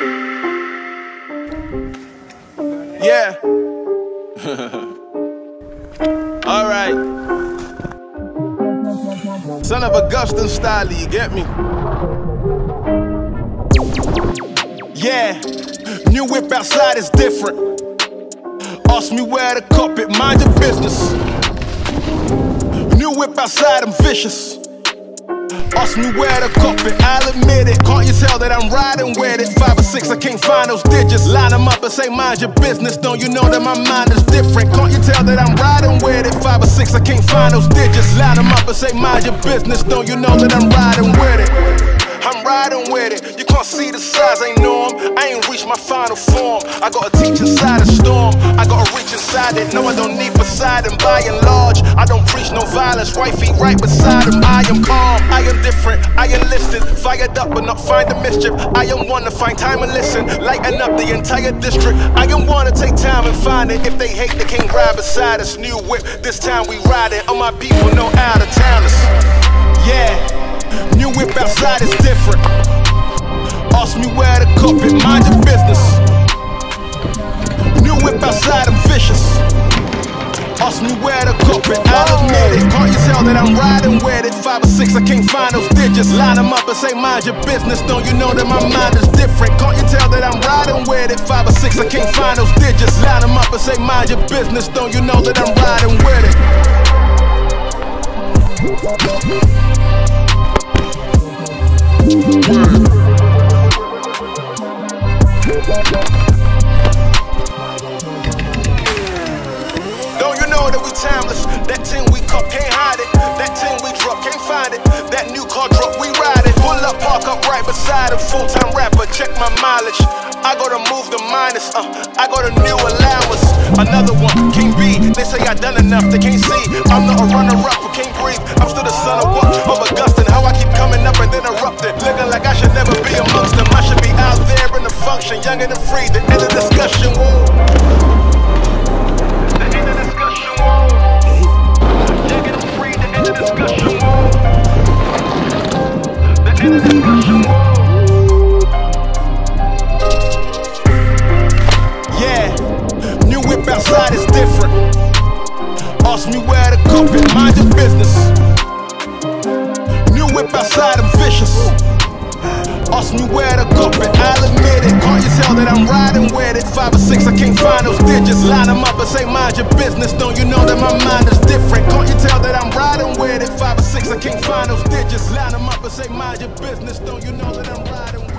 Yeah. All right. Son of Augustine style, you get me? Yeah. New whip outside is different. Ask me where the carpet, mind your business. New whip outside, I'm vicious. Ask me where the carpet, I'll admit it. Can't you tell that I'm riding with it? Five or six, I can't find those digits. Line them up and say, mind your business. Don't you know that my mind is different? Can't you tell that I'm riding with it? Five or six, I can't find those digits. Line them up and say, mind your business. Don't you know that I'm riding with it? I'm riding with it. You can't see the size, ain't norm. I ain't reached my final form. I gotta teach inside a storm. I gotta reach inside it. No, I don't need Poseidon. By and large, I don't preach no violence. Feet right beside him. I am different. I enlisted. Fired up, but not find the mischief. I am one to find time and listen. Lighten up the entire district. I am one to take time and find it. If they hate, they can't ride beside us. New whip. This time we ride it. All my people know out of towners. Yeah. New whip outside is different. Ask me where the carpet, mind your business. New whip outside, I'm vicious. Ask me where the carpet, I'll admit it. Can't you tell that I'm riding with it? Five or six, I can't find those digits. Line them up and say, mind your business. Don't you know that my mind is different? Can't you tell that I'm riding with it? Five or six, I can't find those digits. Line them up and say, mind your business. Don't you know that I'm riding with it? Don't time rapper, check my mileage. I gotta move the minus. Uh, I got a new allowance. Another one, King B. They say I done enough, they can't see. I'm not a runner up who can't breathe. I'm still the son of what? Of Augustine. How I keep coming up and then erupting. Looking like I should never be amongst them. I should be out there in the function. Younger than free. The end of discussion. Whoa. Ask me where the carpet, mind your business. New whip outside, I'm vicious. Ask me where the carpet, I'll admit it. Can't you tell that I'm riding with it? Five or six, I can't find those digits. Line them up and say, mind your business. Don't you know that my mind is different? Can't you tell that I'm riding with it? Five or six, I can't find those digits. Line them up and say, mind your business. Don't you know that I'm riding?